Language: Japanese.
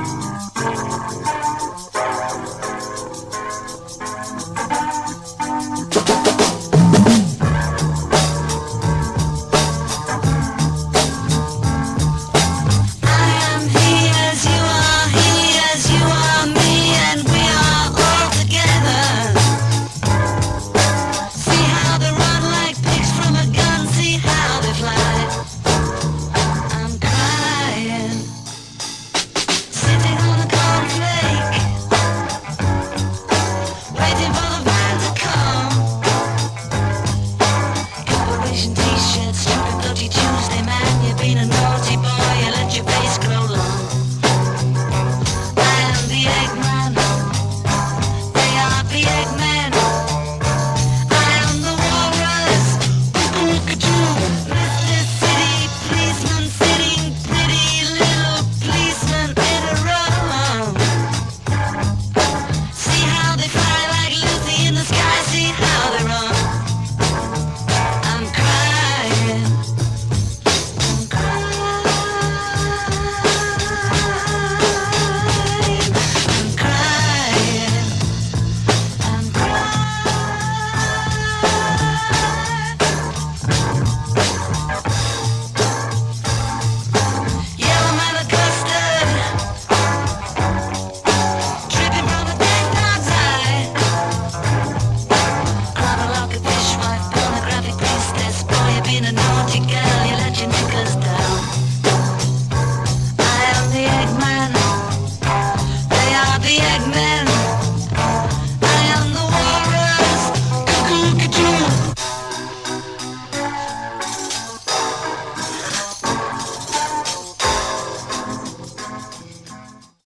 you